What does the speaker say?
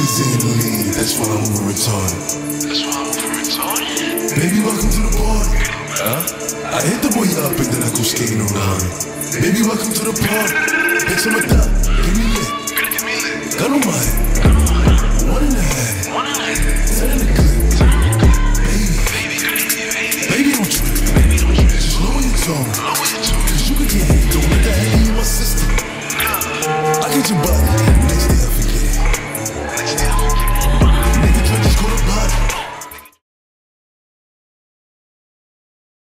Amazingly, that's why I'm over retarded. That's why I'm over retarded? Baby, welcome to the party. Huh? I hit the boy up and then I go skating around. Baby, welcome to the party. Bitch, I'm a duck. Give me lit. Gun on my. One in the head. Ten in the clip. Baby. Baby, don't trip. Baby, don't trip. Just lower your tone. Cause you can get hit. Don't let that hang in my system. I get your butt.